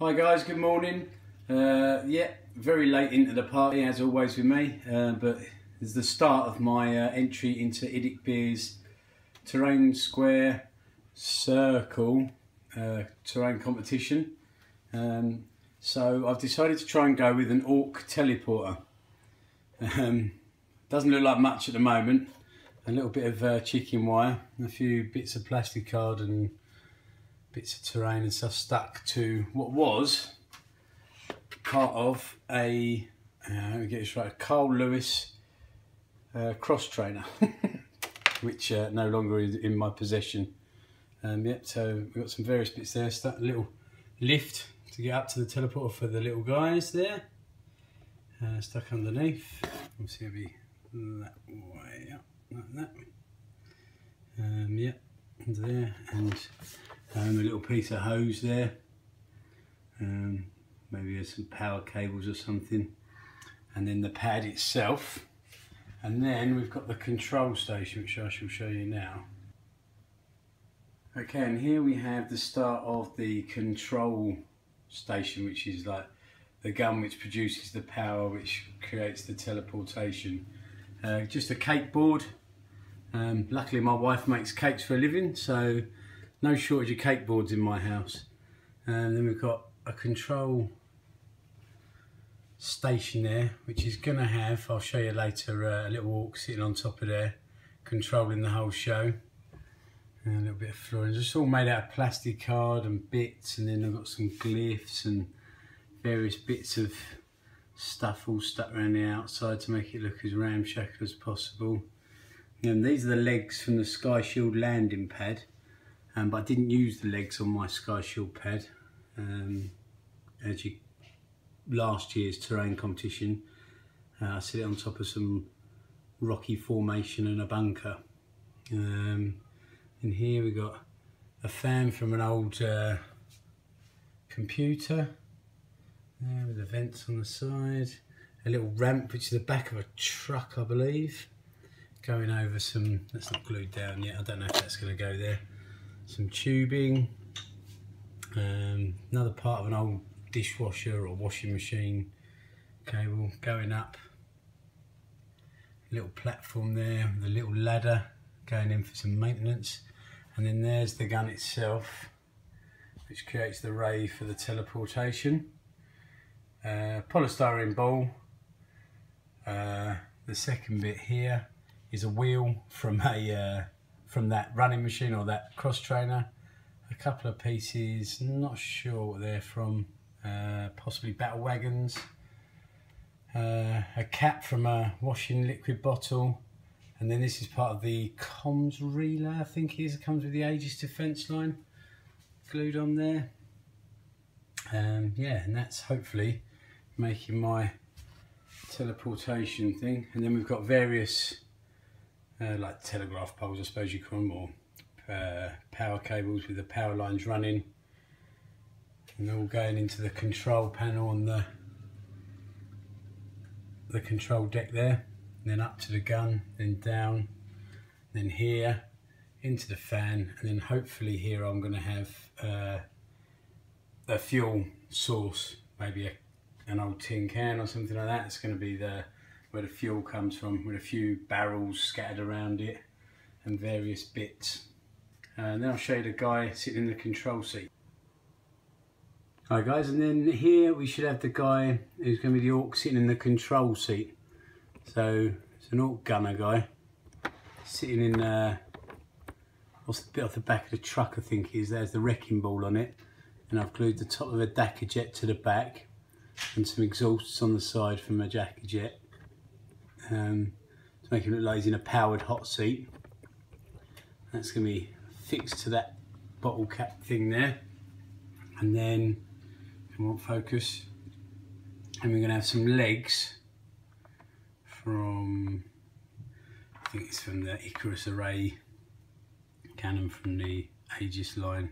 Hi guys, good morning. Uh, yeah, very late into the party as always with me, uh, but it's the start of my uh, entry into Idic Beers Terrain Square Circle uh, terrain competition. Um, so I've decided to try and go with an Ork teleporter. Um, doesn't look like much at the moment. A little bit of uh, chicken wire, a few bits of plastic card and bits of terrain and stuff stuck to what was part of a, uh, let me get this right, Carl Lewis uh, cross trainer, which uh, no longer is in my possession. Um, yep, so we've got some various bits there, stuck a little lift to get up to the teleporter for the little guys there, uh, stuck underneath, obviously it'll be that way up, like that. Um, yep, under there, and um, a little piece of hose there. Um, maybe there's some power cables or something. And then the pad itself. And then we've got the control station, which I shall show you now. Okay, and here we have the start of the control station, which is like the gun which produces the power, which creates the teleportation. Uh, just a cake board. Um, luckily my wife makes cakes for a living, so no shortage of cake boards in my house. And then we've got a control station there, which is going to have, I'll show you later, uh, a little Ork sitting on top of there, controlling the whole show. And a little bit of flooring, just all made out of plastic card and bits, and then I've got some glyphs and various bits of stuff all stuck around the outside to make it look as ramshackle as possible. And these are the legs from the Sky Shield landing pad um, but I didn't use the legs on my Sky Shield pad um, as you last year's terrain competition. Uh, I set it on top of some rocky formation and a bunker. Um, and here we got a fan from an old uh, computer. There with the vents on the side. A little ramp which is the back of a truck I believe. Going over some that's not glued down yet. I don't know if that's going to go there some tubing, um, another part of an old dishwasher or washing machine cable going up, little platform there a little ladder going in for some maintenance. And then there's the gun itself which creates the ray for the teleportation. Uh, polystyrene ball, uh, the second bit here is a wheel from a uh, from that running machine or that cross trainer. A couple of pieces, not sure what they're from, uh, possibly battle wagons. Uh, a cap from a washing liquid bottle. And then this is part of the comms relay, I think it is. It comes with the Aegis defence line glued on there. Um, yeah, and that's hopefully making my teleportation thing. And then we've got various uh, like telegraph poles I suppose you call them or uh, power cables with the power lines running and they're all going into the control panel on the the control deck there and then up to the gun then down then here into the fan and then hopefully here I'm going to have uh, a fuel source maybe a, an old tin can or something like that. It's going to be the where the fuel comes from with a few barrels scattered around it and various bits. And then I'll show you the guy sitting in the control seat. Alright guys, and then here we should have the guy who's going to be the Ork sitting in the control seat. So it's an Ork gunner guy sitting in uh, what's the bit off the back of the truck I think is. There's the wrecking ball on it and I've glued the top of a Dakka jet to the back and some exhausts on the side from a Dakka jet um, to make it look like he's in a powered hot seat. That's going to be fixed to that bottle cap thing there. And then, if you want focus, and we're going to have some legs from, I think it's from the Icarus Array cannon from the Aegis line.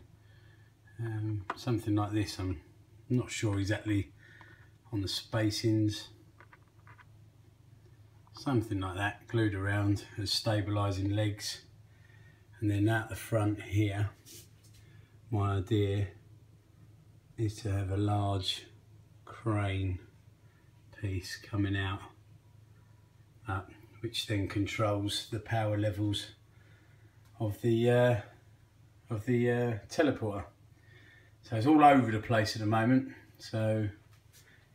Um, something like this, I'm not sure exactly on the spacings something like that glued around as stabilising legs and then out the front here my idea is to have a large crane piece coming out up, which then controls the power levels of the uh, of the uh, teleporter. So it's all over the place at the moment. So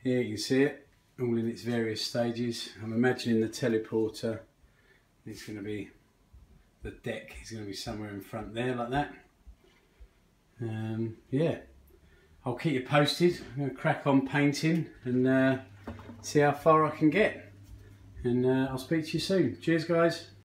here you can see it, all in its various stages. I'm imagining the teleporter is going to be, the deck is going to be somewhere in front there like that. Um, yeah, I'll keep you posted. I'm going to crack on painting and uh, see how far I can get. And uh, I'll speak to you soon. Cheers guys.